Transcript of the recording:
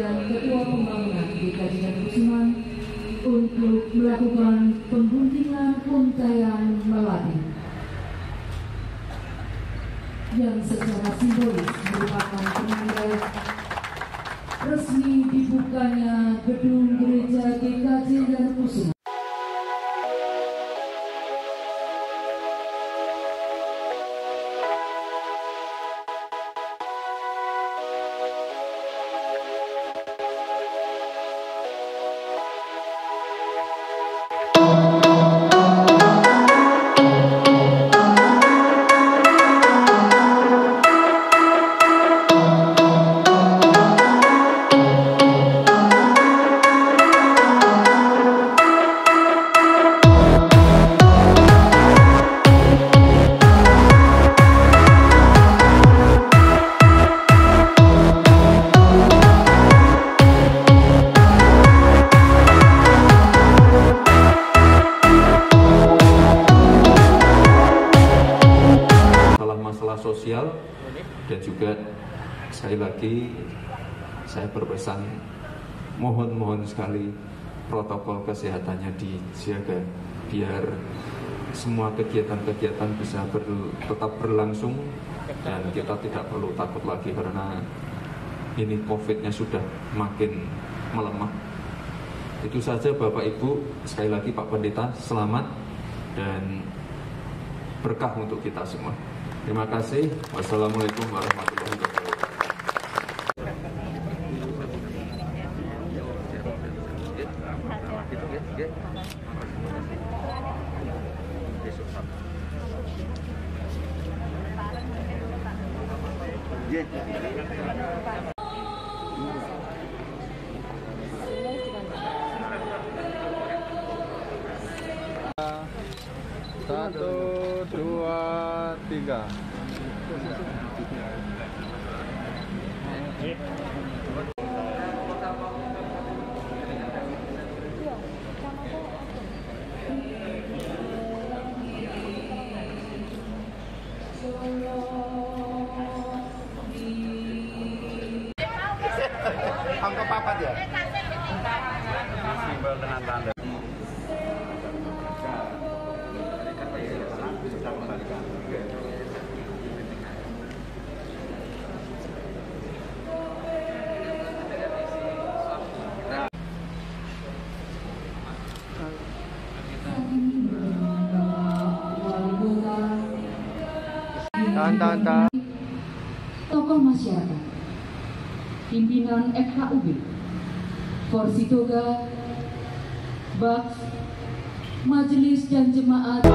dan Ketua Pembangunan DKJ dan Kusuman untuk melakukan pengguntingan untaian melati yang secara simbolis merupakan penanda resmi dibukanya gedung gereja GKJ dan Kusuman. Sosial dan juga sekali lagi saya berpesan mohon-mohon sekali protokol kesehatannya dijaga biar semua kegiatan-kegiatan bisa ber- tetap berlangsung dan kita tidak perlu takut lagi karena ini COVID-nya sudah makin melemah. Itu saja Bapak Ibu, sekali lagi Pak Pendeta, selamat dan berkah untuk kita semua. Terima kasih. Wassalamualaikum warahmatullahi wabarakatuh. Satu, dua, tiga. Angka papat ya? Simbol dengan tanda. Tahan, tahan, tahan. tokoh masyarakat, pimpinan FKUB, Forsitoga, Baks, Majelis dan Jemaat